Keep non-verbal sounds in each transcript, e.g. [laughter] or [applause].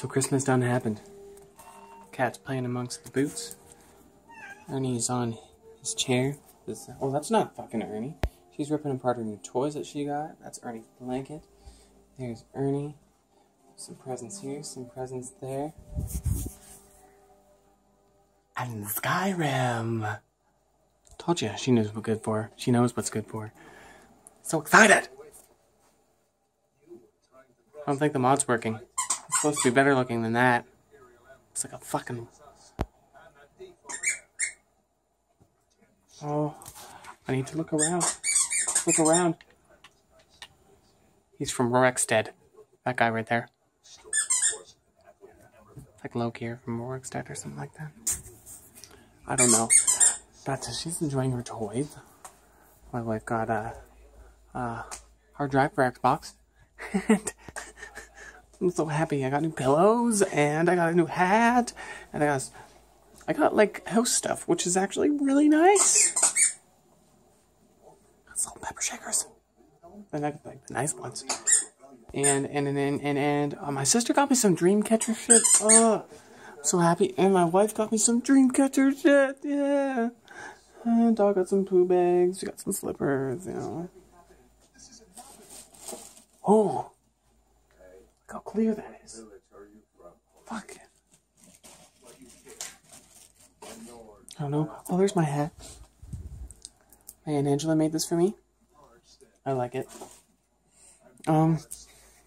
So Christmas done happened. Cat's playing amongst the boots. Ernie's on his chair. This, oh, that's not fucking Ernie. She's ripping apart her new toys that she got. That's Ernie's blanket. There's Ernie. Some presents here, some presents there. And Skyrim. Told you, she knows what's good for her. She knows what's good for her. So excited! I don't think the mod's working. Supposed to be better looking than that. It's like a fucking. Oh, I need to look around. Look around. He's from Rorikstead. That guy right there. Like Loki from Rorikstead or something like that. I don't know. But she's enjoying her toys. My wife got a, a hard drive for Xbox. [laughs] I'm so happy. I got new pillows and I got a new hat and I got I got like house stuff, which is actually really nice. Got salt pepper shakers. And I got like the nice ones. And and and and and, and uh, my sister got me some Dreamcatcher shit. Oh, I'm so happy. And my wife got me some Dreamcatcher shit. Yeah. And dog got some poo bags. She got some slippers. You know. Oh. How clear that is. Fuck. I don't know. Oh, there's my hat. My Aunt Angela made this for me. I like it. Um,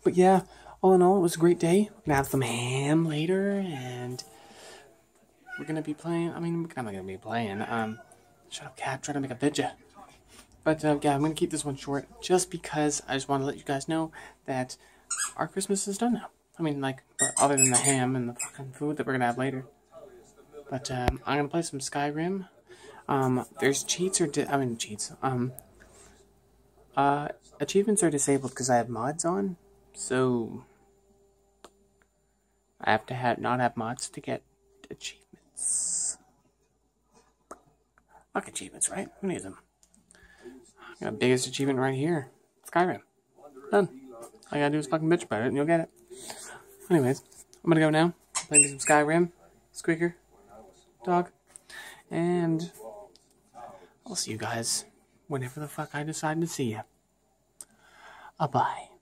but yeah, all in all, it was a great day. We're gonna have some ham later, and we're gonna be playing. I mean, I'm not gonna be playing. Um, shut up, cat. Trying to make a video. But uh, yeah, I'm gonna keep this one short, just because I just want to let you guys know that our Christmas is done now. I mean, like, other than the ham and the fucking food that we're gonna have later. But um, I'm gonna play some Skyrim. Um, there's cheats or I mean cheats. Um, uh, achievements are disabled because I have mods on, so I have to have not have mods to get achievements. Fuck achievements, right? Who needs them? I got biggest achievement right here. Skyrim. Done. All I gotta do is fucking bitch about it and you'll get it. Anyways, I'm gonna go now. Play me some Skyrim. Squeaker dog. And I'll see you guys whenever the fuck I decide to see you. Bye bye.